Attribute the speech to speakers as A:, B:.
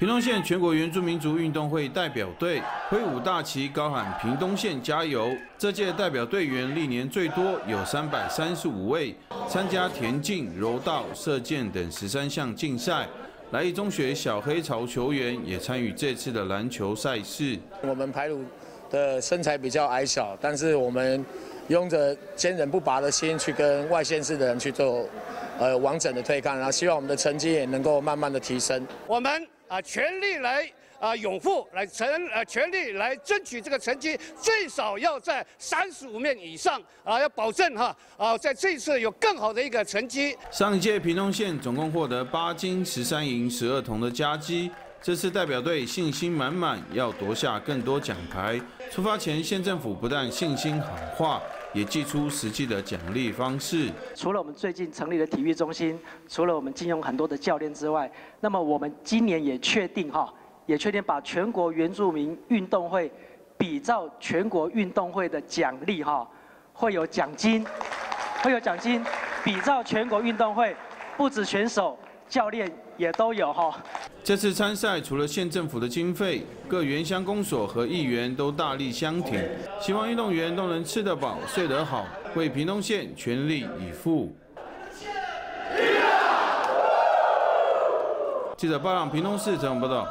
A: 屏东县全国原住民族运动会代表队挥舞大旗，高喊“屏东县加油”。这届代表队员历年最多有三百三十五位，参加田径、柔道、射箭等十三项竞赛。来义中学小黑潮球员也参与这次的篮球赛事。
B: 我们排鲁的身材比较矮小，但是我们用着坚韧不拔的心去跟外县市的人去做呃完整的对抗，然后希望我们的成绩也能够慢慢的提升。
C: 我们。啊，全力来啊，拥护来成呃，全力来争取这个成绩，最少要在三十五面以上啊，要保证哈啊，在这次有更好的一个成绩。
A: 上一届屏东县总共获得八金十三银十二铜的佳绩，这次代表队信心满满，要夺下更多奖牌。出发前，县政府不但信心喊话。也寄出实际的奖励方式。
D: 除了我们最近成立的体育中心，除了我们聘用很多的教练之外，那么我们今年也确定哈，也确定把全国原住民运动会比照全国运动会的奖励哈，会有奖金，会有奖金，比照全国运动会，不止选手。教练也都有哈。
A: 这次参赛除了县政府的经费，各原乡公所和议员都大力相挺，希望运动员都能吃得饱、睡得好，为屏东县全力以赴。记者报道，屏东市政府报道？